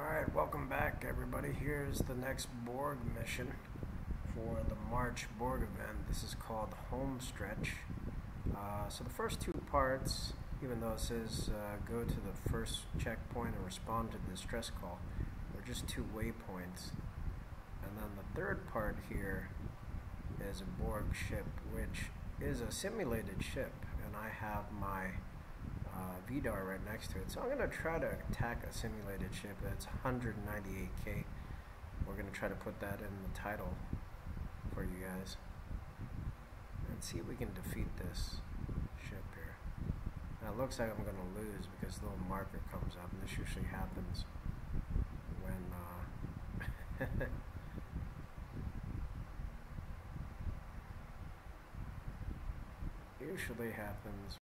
Alright, welcome back everybody. Here's the next Borg mission for the March Borg event. This is called Home Stretch. Uh, so the first two parts, even though it says uh, go to the first checkpoint and respond to the distress call, are just two waypoints. And then the third part here is a Borg ship, which is a simulated ship, and I have my Vidar right next to it. So I'm going to try to attack a simulated ship that's 198k. We're going to try to put that in the title for you guys. And see if we can defeat this ship here. Now it looks like I'm going to lose because the little marker comes up. And this usually happens when... Uh, usually happens